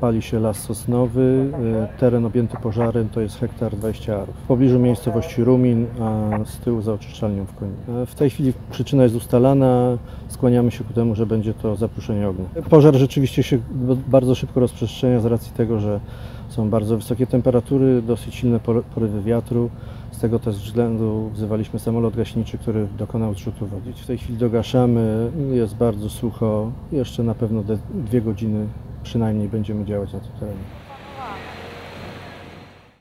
Pali się las sosnowy, y, teren objęty pożarem to jest hektar 20 arów. W pobliżu miejscowości Rumin, a z tyłu za oczyszczalnią w Koniu. E, W tej chwili przyczyna jest ustalana, skłaniamy się ku temu, że będzie to zaproszenie ognia. Pożar rzeczywiście się bardzo szybko rozprzestrzenia z racji tego, że są bardzo wysokie temperatury, dosyć silne por- porywy wiatru. Z tego też względu wzywaliśmy samolot gaśniczy, który dokonał zrzutu wody. W tej chwili dogaszamy, jest bardzo sucho, jeszcze na pewno dwie godziny przynajmniej będziemy działać na tym terenie.